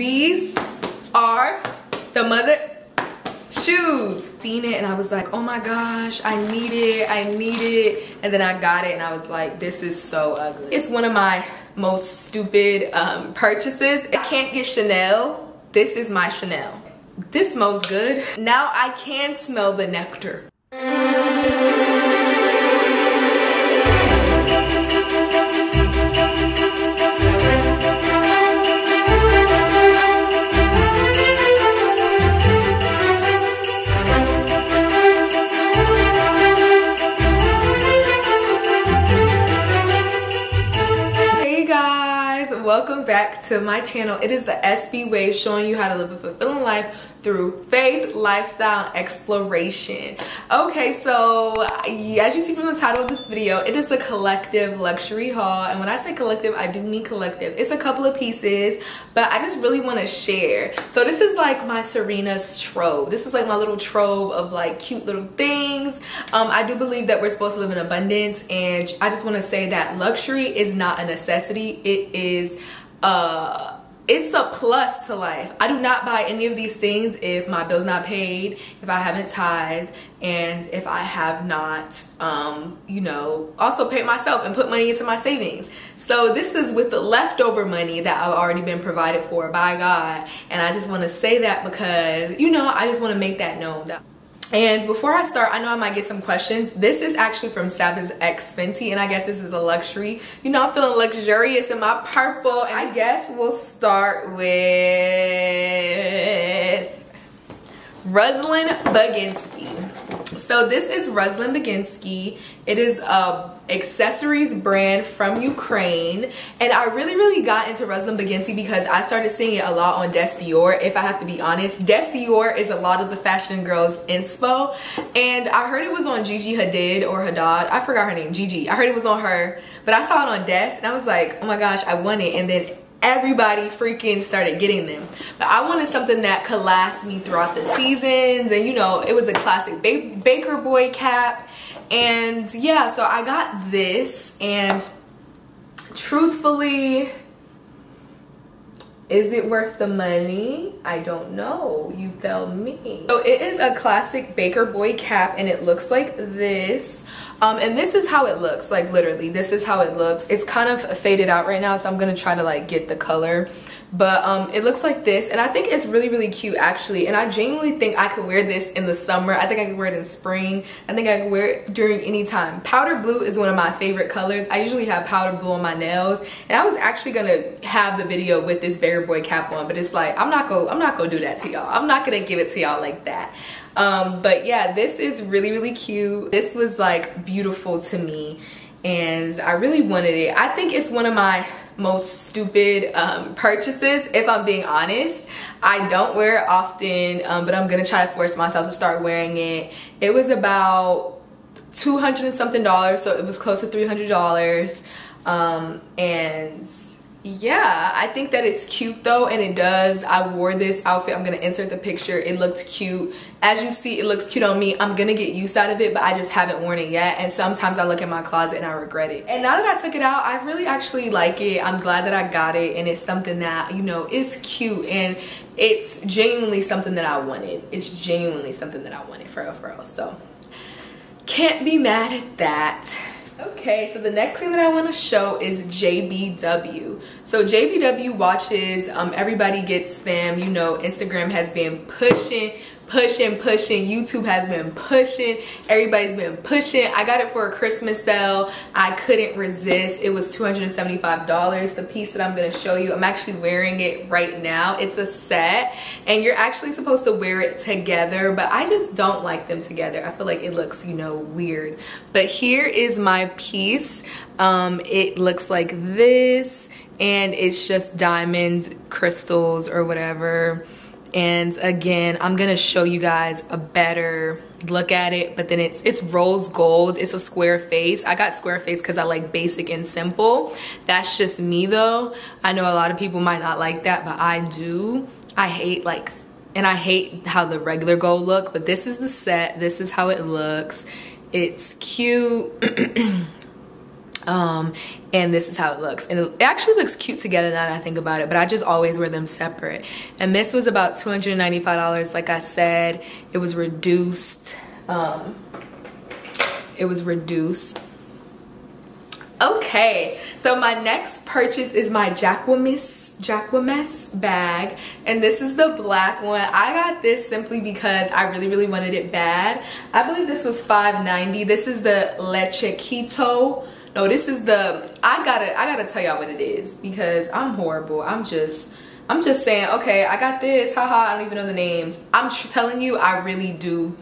these are the mother shoes. Seen it and i was like oh my gosh i need it i need it. And then i got it and i was like this is so ugly. It's one of my most stupid um, purchases. I can't get chanel. This is my chanel. This smells good. Now i can smell the nectar welcome back to my channel. It is the sb way showing you how to live a fulfilling life through faith lifestyle exploration. Okay so as you see from the title of this video it is a collective luxury haul. And when i say collective i do mean collective. It's a couple of pieces but i just really want to share. So this is like my serena's trove. This is like my little trove of like cute little things. Um i do believe that we're supposed to live in abundance and i just want to say that luxury is not a necessity. It is uh it's a plus to life. I do not buy any of these things if my bill's not paid, if I haven't tithed, and if I have not, um, you know, also paid myself and put money into my savings. So this is with the leftover money that I've already been provided for by God. And I just want to say that because, you know, I just want to make that known. That and before I start, I know I might get some questions. This is actually from Savage X Fenty, and I guess this is a luxury. You know, I'm feeling luxurious in my purple, and I guess we'll start with Ruslan Baginskiy. So this is Ruslan Baginskiy. It is a accessories brand from Ukraine. And I really, really got into Ruslan Baginskiy because I started seeing it a lot on Des Dior, if I have to be honest. Des Dior is a lot of the fashion girls inspo. And I heard it was on Gigi Hadid or Hadad. I forgot her name, Gigi. I heard it was on her. But I saw it on Des and I was like, oh my gosh, I want it. And then everybody freaking started getting them but i wanted something that could last me throughout the seasons and you know it was a classic ba baker boy cap and yeah so i got this and truthfully is it worth the money? I don't know. You tell me. So it is a classic baker boy cap and it looks like this. Um, and this is how it looks like literally this is how it looks. It's kind of faded out right now so i'm gonna try to like get the color but um, it looks like this and I think it's really really cute actually and I genuinely think I could wear this in the summer. I think I could wear it in spring. I think I could wear it during any time. Powder blue is one of my favorite colors. I usually have powder blue on my nails and I was actually gonna have the video with this Baker Boy cap on but it's like I'm not gonna I'm not gonna do that to y'all. I'm not gonna give it to y'all like that. Um, but yeah this is really really cute. This was like beautiful to me and I really wanted it. I think it's one of my most stupid um, purchases if I'm being honest. I don't wear it often, um, but I'm gonna try to force myself to start wearing it. It was about 200 and something dollars, so it was close to $300. Um, and yeah i think that it's cute though and it does. I wore this outfit. I'm gonna insert the picture. It looked cute. As you see it looks cute on me. I'm gonna get used out of it but i just haven't worn it yet and sometimes i look in my closet and i regret it. And now that i took it out i really actually like it. I'm glad that i got it and it's something that you know is cute and it's genuinely something that i wanted. It's genuinely something that i wanted for real for real. So can't be mad at that Okay, so the next thing that I want to show is JBW. So JBW watches, um, everybody gets them. You know, Instagram has been pushing pushing, pushing. YouTube has been pushing. Everybody's been pushing. I got it for a Christmas sale. I couldn't resist. It was $275. The piece that I'm gonna show you, I'm actually wearing it right now. It's a set and you're actually supposed to wear it together, but I just don't like them together. I feel like it looks, you know, weird. But here is my piece. Um, it looks like this and it's just diamonds, crystals or whatever and again i'm gonna show you guys a better look at it but then it's it's rose gold. It's a square face. I got square face because i like basic and simple. That's just me though. I know a lot of people might not like that but i do. I hate like and i hate how the regular gold look but this is the set. This is how it looks. It's cute um and this is how it looks. And it actually looks cute together now that i think about it but i just always wear them separate. And this was about 295 dollars like i said. It was reduced um it was reduced. Okay so my next purchase is my jacquemus Jacquemus bag. And this is the black one. I got this simply because I really really wanted it bad. I believe this was 5.90 this is the Le Chiquito no this is the i gotta i gotta tell y'all what it is because i'm horrible. I'm just i'm just saying okay i got this haha i don't even know the names. I'm telling you i really do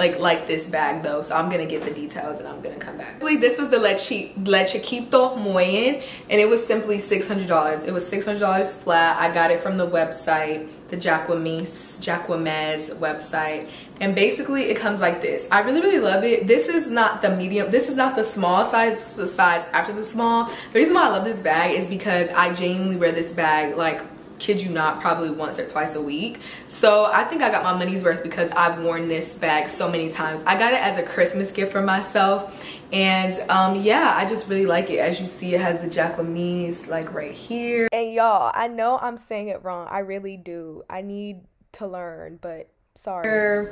like like this bag though so i'm gonna get the details and i'm gonna come back. This was the leche Le Chiquito moyen and it was simply 600 dollars. It was 600 dollars flat. I got it from the website the jacquemis jacquemes website. And basically it comes like this. I really really love it. This is not the medium this is not the small size the size after the small. The reason why i love this bag is because i genuinely wear this bag like kid you not probably once or twice a week. So i think i got my money's worth because i've worn this bag so many times. I got it as a christmas gift for myself. And um yeah i just really like it. As you see it has the jacquemis like right here. And y'all i know i'm saying it wrong. I really do. I need to learn but sorry.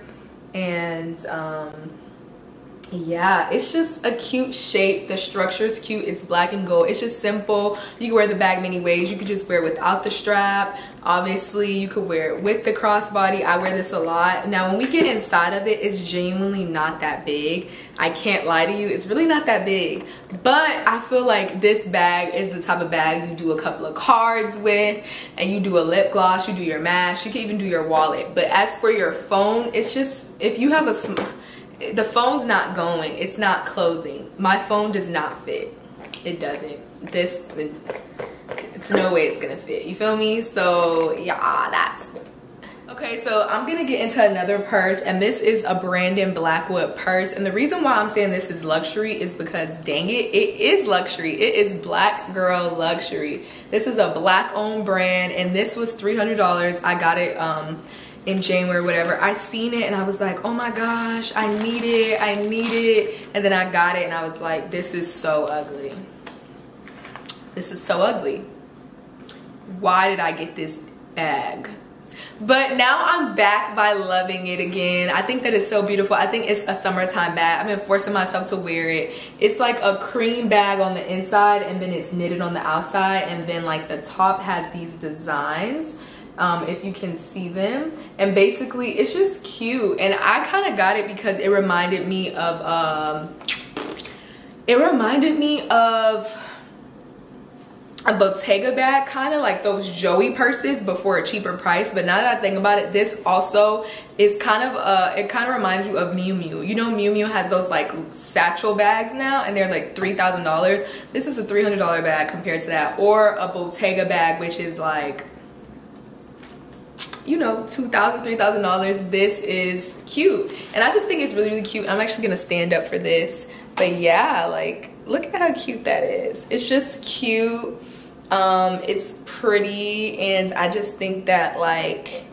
And um yeah it's just a cute shape. The structure is cute. It's black and gold. It's just simple. You can wear the bag many ways. You could just wear without the strap. Obviously you could wear it with the crossbody. I wear this a lot. Now when we get inside of it it's genuinely not that big. I can't lie to you. It's really not that big. But i feel like this bag is the type of bag you do a couple of cards with and you do a lip gloss. You do your mask. You can even do your wallet. But as for your phone it's just if you have a the phone's not going. It's not closing. My phone does not fit. It doesn't. This it's no way it's gonna fit. You feel me? So yeah that's okay so i'm gonna get into another purse and this is a brandon blackwood purse. And the reason why i'm saying this is luxury is because dang it it is luxury. It is black girl luxury. This is a black owned brand and this was 300 dollars. I got it um in January, whatever, I seen it and I was like, oh my gosh, I need it, I need it. And then I got it and I was like, this is so ugly. This is so ugly. Why did I get this bag? But now I'm back by loving it again. I think that it's so beautiful. I think it's a summertime bag. I've been forcing myself to wear it. It's like a cream bag on the inside and then it's knitted on the outside and then like the top has these designs um, if you can see them. And basically, it's just cute. And I kind of got it because it reminded me of, um, it reminded me of a Bottega bag, kind of like those Joey purses, but for a cheaper price. But now that I think about it, this also is kind of, uh, it kind of reminds you of Miu Miu. You know Miu Miu has those like satchel bags now and they're like $3,000. This is a $300 bag compared to that. Or a Bottega bag, which is like you know, $2,000, $3,000. This is cute. And I just think it's really, really cute. I'm actually gonna stand up for this. But yeah, like, look at how cute that is. It's just cute. Um, it's pretty. And I just think that like,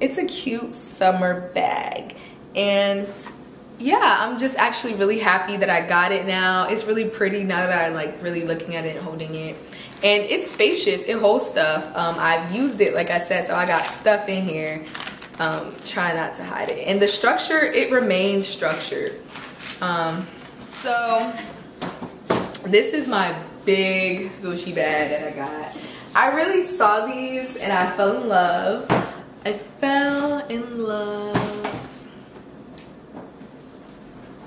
it's a cute summer bag. And yeah, I'm just actually really happy that I got it now. It's really pretty now that I'm like really looking at it and holding it and it's spacious. It holds stuff. Um, i've used it like i said so i got stuff in here. Um, try not to hide it. And the structure it remains structured. Um, so this is my big gucci bag that i got. I really saw these and i fell in love. I fell in love.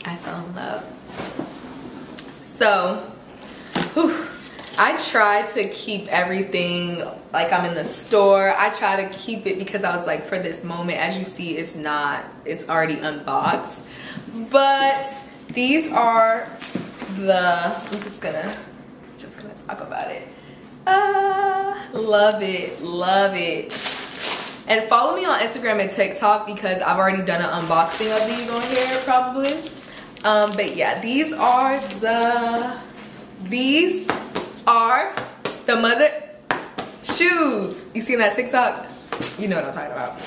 I fell in love. So whew, I try to keep everything like I'm in the store. I try to keep it because I was like, for this moment, as you see, it's not, it's already unboxed. But these are the, I'm just gonna, just gonna talk about it. Ah, love it, love it. And follow me on Instagram and TikTok because I've already done an unboxing of these on here probably. Um, but yeah, these are the, these are the mother shoes. You seen that TikTok? You know what I'm talking about.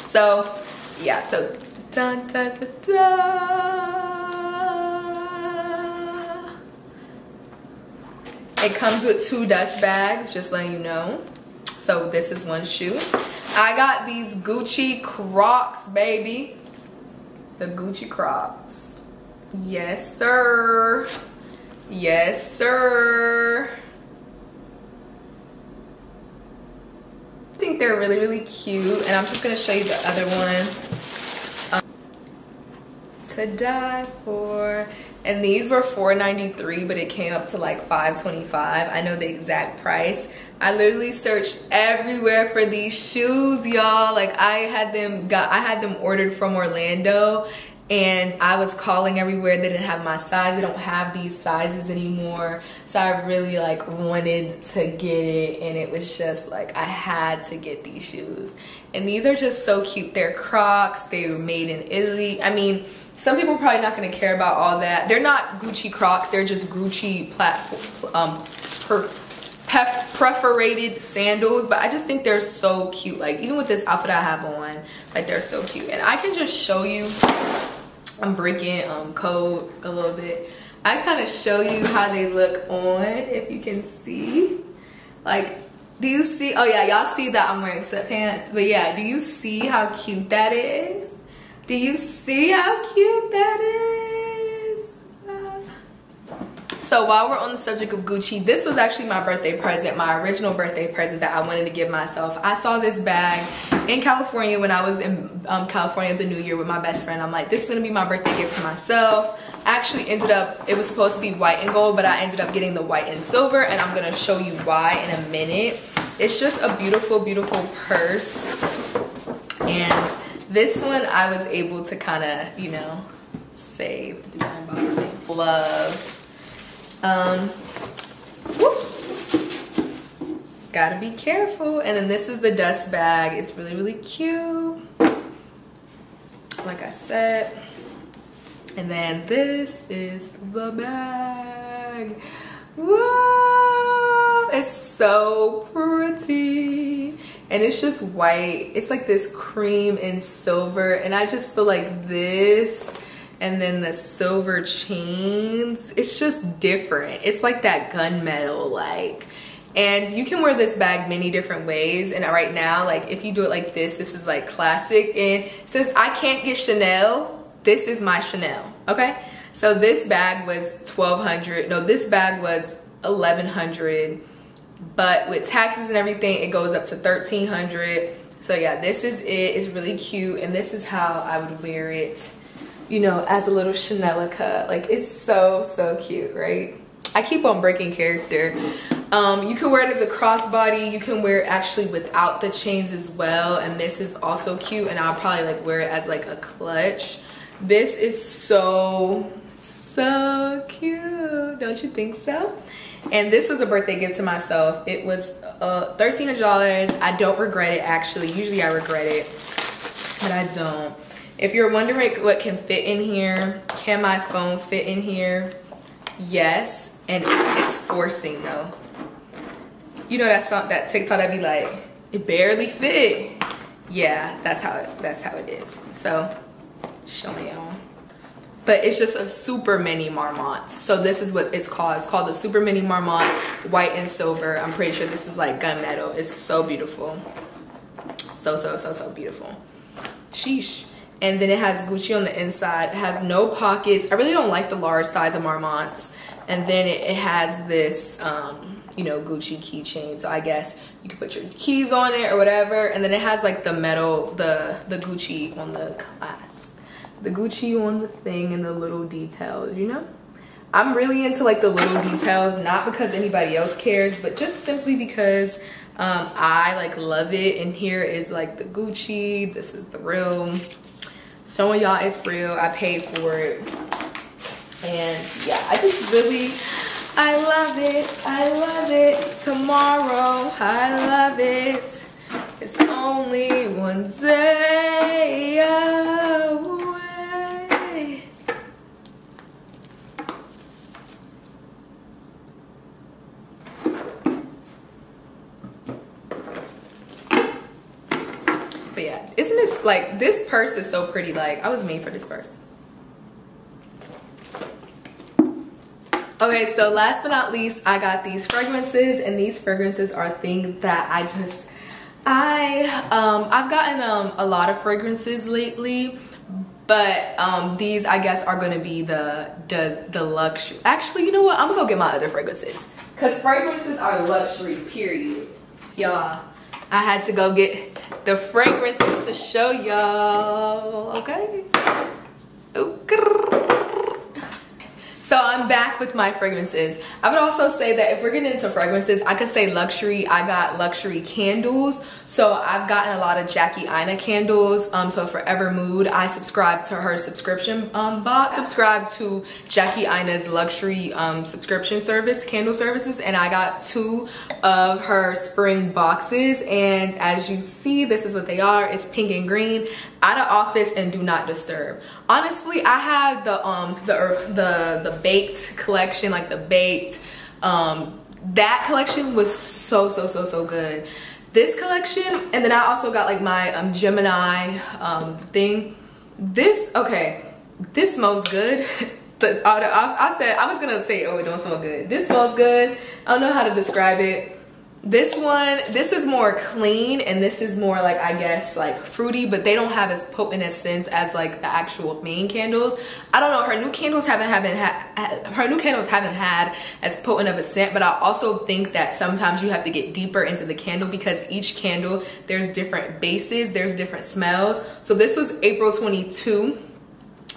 So, yeah, so dun, dun, dun, dun. It comes with two dust bags, just letting you know. So this is one shoe. I got these Gucci Crocs, baby. The Gucci Crocs. Yes, sir. Yes, sir. I think they're really, really cute. And I'm just gonna show you the other one. Um, to die for. And these were $4.93, but it came up to like $5.25. I know the exact price. I literally searched everywhere for these shoes, y'all. Like I had them got I had them ordered from Orlando and I was calling everywhere. They didn't have my size. They don't have these sizes anymore. So I really like wanted to get it and it was just like I had to get these shoes. And these are just so cute. They're Crocs. They were made in Italy. I mean, some people are probably not going to care about all that. They're not Gucci Crocs. They're just Gucci platform um per perforated sandals but i just think they're so cute like even with this outfit i have on like they're so cute and i can just show you I'm breaking um, code a little bit. I kind of show you how they look on, if you can see. Like, do you see? Oh yeah, y'all see that I'm wearing sweatpants. But yeah, do you see how cute that is? Do you see how cute that is? So while we're on the subject of Gucci, this was actually my birthday present, my original birthday present that I wanted to give myself. I saw this bag in California when I was in um, California the new year with my best friend. I'm like, this is gonna be my birthday gift to myself. I actually ended up, it was supposed to be white and gold, but I ended up getting the white and silver and I'm gonna show you why in a minute. It's just a beautiful, beautiful purse. And this one I was able to kind of, you know, save, the unboxing, love. Um. Gotta be careful. And then this is the dust bag. It's really, really cute. Like I said. And then this is the bag. Whoa! It's so pretty. And it's just white. It's like this cream and silver. And I just feel like this and then the silver chains it's just different. It's like that gunmetal like and you can wear this bag many different ways. And right now like if you do it like this this is like classic. And since i can't get chanel this is my chanel okay? So this bag was 1200 no this bag was 1100 but with taxes and everything it goes up to 1300 so yeah this is it. It's really cute. And this is how i would wear it you know, as a little Chanelica. Like it's so, so cute, right? I keep on breaking character. Um, you can wear it as a crossbody. You can wear it actually without the chains as well. And this is also cute. And I'll probably like wear it as like a clutch. This is so, so cute. Don't you think so? And this was a birthday gift to myself. It was uh, $1,300. I don't regret it actually. Usually I regret it, but I don't. If you're wondering what can fit in here, can my phone fit in here? Yes, and it's forcing though. You know that song, that TikTok that be like, it barely fit. Yeah, that's how it, that's how it is. So, show me y'all. But it's just a super mini Marmont. So this is what it's called. It's called the super mini Marmont, white and silver. I'm pretty sure this is like gunmetal. It's so beautiful. So, so, so, so beautiful. Sheesh and then it has Gucci on the inside. It has no pockets. I really don't like the large size of Marmont's. And then it, it has this, um, you know, Gucci keychain. So I guess you can put your keys on it or whatever. And then it has like the metal, the, the Gucci on the clasp. The Gucci on the thing and the little details, you know? I'm really into like the little details, not because anybody else cares, but just simply because um, I like love it. And here is like the Gucci. This is the real showing y'all it's real. I paid for it. And yeah i just really i love it. I love it. Tomorrow i love it. It's only one day away But yeah, isn't this like this purse is so pretty? Like I was made for this purse. Okay, so last but not least, I got these fragrances and these fragrances are things that I just, I, um, I've gotten um, a lot of fragrances lately, but um, these I guess are gonna be the, the, the luxury. Actually, you know what? I'm gonna go get my other fragrances because fragrances are luxury, period. Y'all, I had to go get the fragrances to show y'all, okay? Okay. So I'm back with my fragrances. I would also say that if we're getting into fragrances, I could say luxury. I got luxury candles. So I've gotten a lot of Jackie Aina candles. Um, so Forvr Mood, I subscribe to her subscription um, box. Subscribe to Jackie Aina's luxury um, subscription service, candle services. And I got two of her spring boxes. And as you see, this is what they are. It's pink and green out of office and do not disturb. Honestly i have the um the the the baked collection like the baked um that collection was so so so so good. This collection and then i also got like my um gemini um thing. This okay this smells good. I, I, I said i was gonna say oh it don't smell good. This smells good. I don't know how to describe it this one, this is more clean and this is more like, I guess, like fruity, but they don't have as potent a scent as like the actual main candles. I don't know, her new candles haven't, haven't had, her new candles haven't had as potent of a scent, but I also think that sometimes you have to get deeper into the candle because each candle, there's different bases, there's different smells. So this was April 22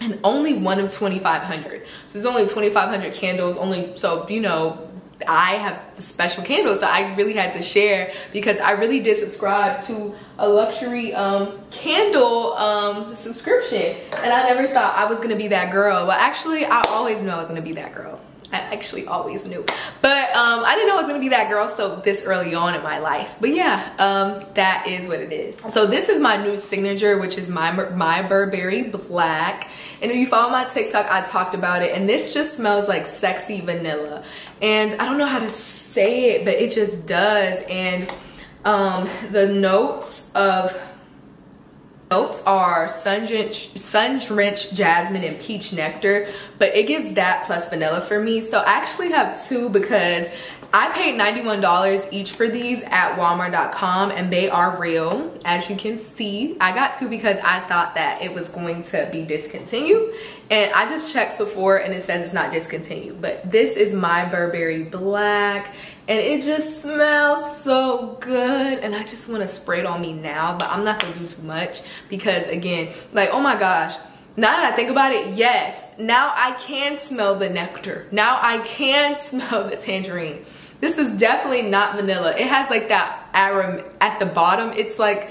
and only one of 2,500. So there's only 2,500 candles, only, so, you know, I have special candles, so I really had to share because I really did subscribe to a luxury um, candle um, subscription, and I never thought I was gonna be that girl. But actually, I always knew I was gonna be that girl. I actually always knew, but um, I didn't know I was gonna be that girl so this early on in my life. But yeah, um, that is what it is. So this is my new signature, which is my my Burberry Black. And if you follow my TikTok, I talked about it, and this just smells like sexy vanilla and I don't know how to say it, but it just does. And um, the notes of notes are sun-drenched sun drenched jasmine and peach nectar but it gives that plus vanilla for me so i actually have two because I paid $91 each for these at walmart.com and they are real. As you can see, I got two because I thought that it was going to be discontinued. And I just checked Sephora and it says it's not discontinued. But this is my Burberry Black and it just smells so good. And I just want to spray it on me now, but I'm not going to do too much because again, like, oh my gosh, now that I think about it, yes, now I can smell the nectar. Now I can smell the tangerine. This is definitely not vanilla. It has like that arom at the bottom. It's like,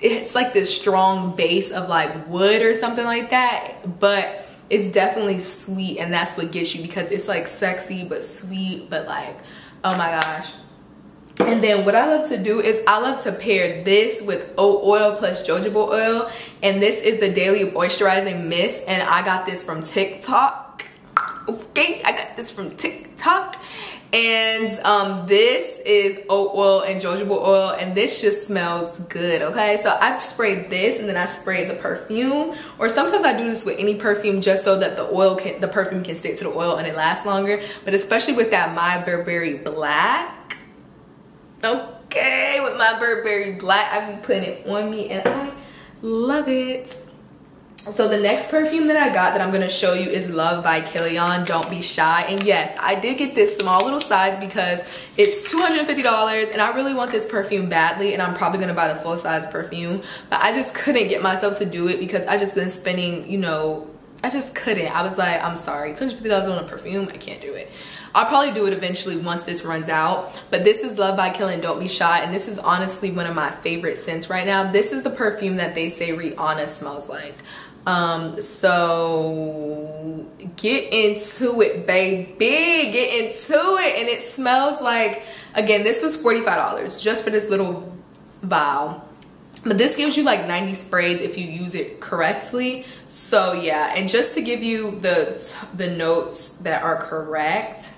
it's like this strong base of like wood or something like that. But it's definitely sweet and that's what gets you because it's like sexy but sweet but like, oh my gosh. And then what I love to do is I love to pair this with oat oil plus jojoba oil. And this is the Daily Moisturizing Mist. And I got this from TikTok. Okay, I got this from TikTok and um, this is oat oil and jojoba oil and this just smells good okay? So i sprayed this and then i sprayed the perfume. Or sometimes i do this with any perfume just so that the oil can the perfume can stick to the oil and it lasts longer. But especially with that my burberry black. Okay with my burberry black i've been putting it on me and i love it so the next perfume that I got that I'm gonna show you is Love by Kilian, Don't Be Shy. And yes, I did get this small little size because it's $250 and I really want this perfume badly and I'm probably gonna buy the full size perfume. But I just couldn't get myself to do it because I just been spending, you know, I just couldn't. I was like, I'm sorry, $250 on a perfume, I can't do it. I'll probably do it eventually once this runs out. But this is Love by Kilian Don't Be Shy. And this is honestly one of my favorite scents right now. This is the perfume that they say Rihanna smells like. Um, so get into it, baby. Get into it. And it smells like, again, this was $45 just for this little vial. But this gives you like 90 sprays if you use it correctly. So yeah, and just to give you the, the notes that are correct,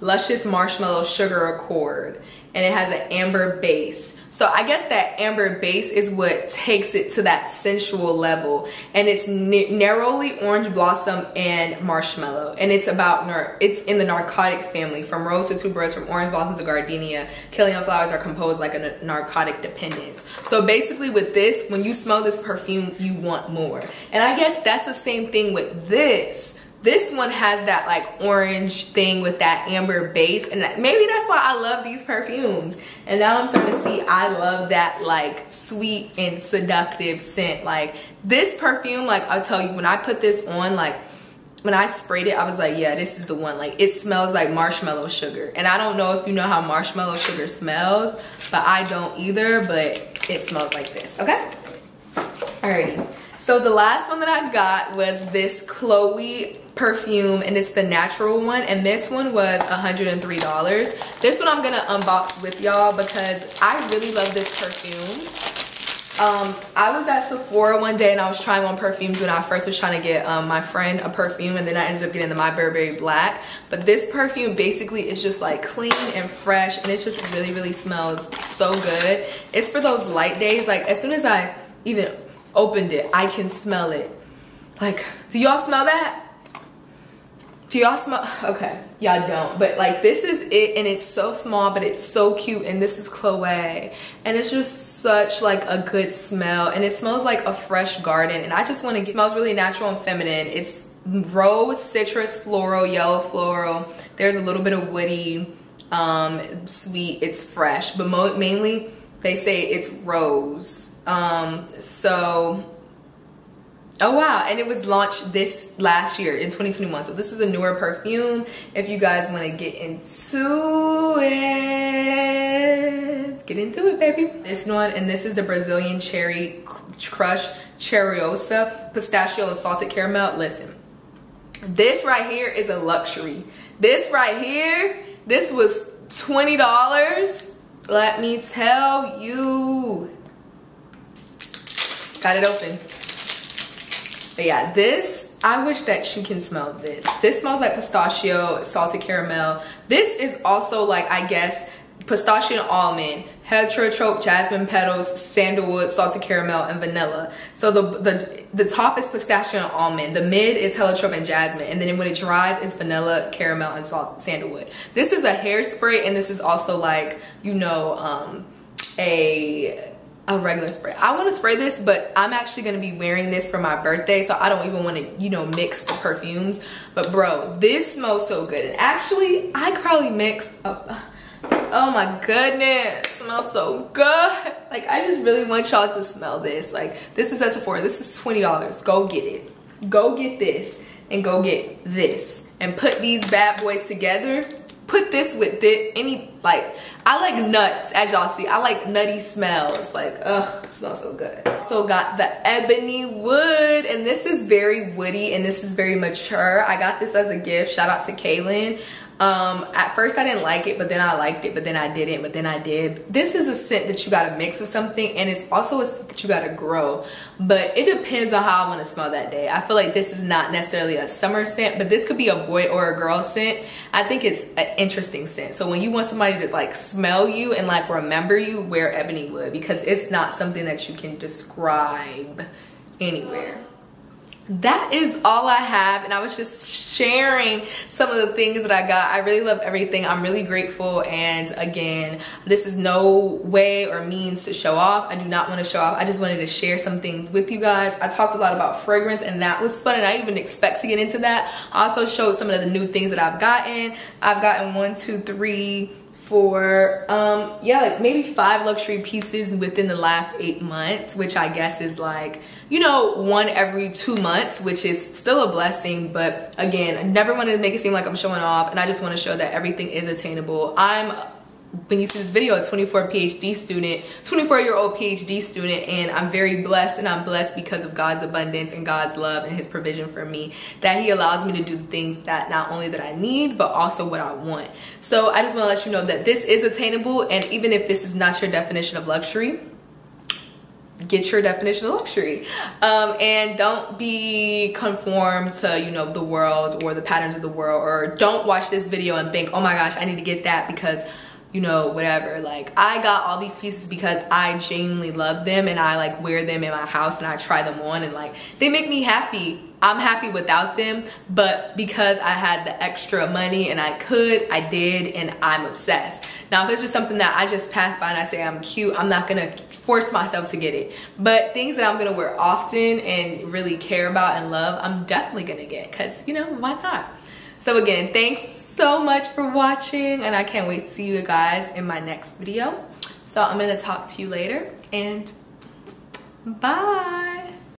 Luscious Marshmallow Sugar Accord. And it has an amber base. So I guess that amber base is what takes it to that sensual level. And it's narrowly orange blossom and marshmallow. And it's about, it's in the narcotics family from rose to tuberose, from orange blossoms to gardenia. Kilian flowers are composed like a narcotic dependence. So basically with this, when you smell this perfume, you want more. And I guess that's the same thing with this this one has that like orange thing with that amber base and maybe that's why I love these perfumes. And now I'm starting to see I love that like sweet and seductive scent. Like this perfume, like I'll tell you, when I put this on, like when I sprayed it, I was like, yeah, this is the one. Like it smells like marshmallow sugar. And I don't know if you know how marshmallow sugar smells, but I don't either, but it smells like this, okay? Alrighty. So the last one that I got was this Chloe perfume and it's the natural one and this one was $103. This one I'm gonna unbox with y'all because I really love this perfume. Um, I was at Sephora one day and I was trying on perfumes when I first was trying to get um, my friend a perfume and then I ended up getting the My Burberry Black. But this perfume basically is just like clean and fresh and it just really, really smells so good. It's for those light days. Like as soon as I even opened it, I can smell it. Like, do y'all smell that? Do y'all smell? Okay, y'all don't. But like this is it and it's so small, but it's so cute. And this is Chloe. And it's just such like a good smell. And it smells like a fresh garden. And I just want to, it smells really natural and feminine. It's rose, citrus, floral, yellow floral. There's a little bit of woody, um, sweet, it's fresh. But mainly they say it's rose. Um, so Oh wow, and it was launched this last year in 2021. So this is a newer perfume. If you guys want to get into it, let's get into it, baby. This one, and this is the Brazilian Cherry Crush Cheirosa Pistachio and Salted Caramel. Listen, this right here is a luxury. This right here, this was $20. Let me tell you. Got it open. But yeah, this, I wish that you can smell this. This smells like pistachio, salted caramel. This is also like, I guess, pistachio almond, heliotrope, jasmine petals, sandalwood, salted caramel, and vanilla. So the, the, the top is pistachio and almond, the mid is heliotrope and jasmine, and then when it dries, it's vanilla, caramel, and salt, sandalwood. This is a hairspray, and this is also like, you know, um, a a regular spray. I want to spray this, but I'm actually going to be wearing this for my birthday, so I don't even want to, you know, mix the perfumes. But bro, this smells so good. And actually, I probably mix a, oh my goodness, smells so good. Like, I just really want y'all to smell this. Like, this is at Sephora. This is $20. Go get it. Go get this and go get this and put these bad boys together put this with it any like I like nuts as y'all see. I like nutty smells. Like ugh smells so good. So got the ebony wood and this is very woody and this is very mature. I got this as a gift. Shout out to Kaylin um, at first I didn't like it, but then I liked it, but then I didn't, but then I did. This is a scent that you gotta mix with something and it's also a scent that you gotta grow. But it depends on how I wanna smell that day. I feel like this is not necessarily a summer scent, but this could be a boy or a girl scent. I think it's an interesting scent. So when you want somebody to like smell you and like remember you, wear ebony wood because it's not something that you can describe anywhere that is all I have and I was just sharing some of the things that I got. I really love everything. I'm really grateful and again, this is no way or means to show off. I do not want to show off. I just wanted to share some things with you guys. I talked a lot about fragrance and that was fun and I even expect to get into that. I also showed some of the new things that I've gotten. I've gotten one, two, three, for um yeah like maybe five luxury pieces within the last eight months which i guess is like you know one every two months which is still a blessing but again i never want to make it seem like i'm showing off and i just want to show that everything is attainable. I'm when you see this video, a 24 PhD student, 24 year old PhD student, and I'm very blessed and I'm blessed because of God's abundance and God's love and his provision for me that he allows me to do things that not only that I need, but also what I want. So I just wanna let you know that this is attainable and even if this is not your definition of luxury, get your definition of luxury um, and don't be conformed to you know the world or the patterns of the world or don't watch this video and think oh my gosh i need to get that because you know, whatever. Like I got all these pieces because I genuinely love them and I like wear them in my house and I try them on and like they make me happy. I'm happy without them, but because I had the extra money and I could, I did and I'm obsessed. Now if it's just something that I just pass by and I say I'm cute, I'm not gonna force myself to get it. But things that I'm gonna wear often and really care about and love, I'm definitely gonna get cause you know, why not? So again, thanks so much for watching and I can't wait to see you guys in my next video. So I'm gonna talk to you later and bye.